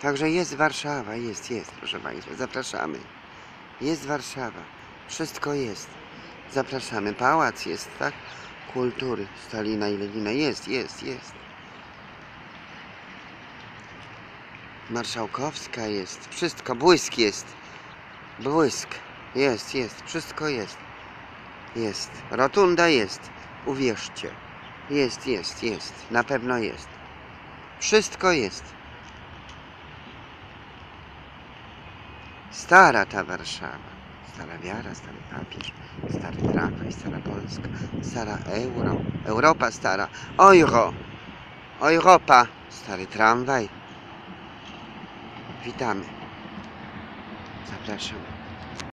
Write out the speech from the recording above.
Także jest Warszawa, jest, jest, proszę Państwa, zapraszamy. Jest Warszawa, wszystko jest. Zapraszamy. Pałac jest, tak? Kultury Stalina i Lenina. Jest, jest, jest. Marszałkowska jest, wszystko, błysk jest. Błysk, jest, jest, wszystko jest. Jest. Rotunda jest, uwierzcie. Jest, jest, jest, na pewno jest. Wszystko jest. Stara ta Warszawa. Stara wiara, stary papież, stary tramwaj, stara Polska, stara euro, Europa stara, euro, Europa, stary tramwaj. Witamy. Zapraszam.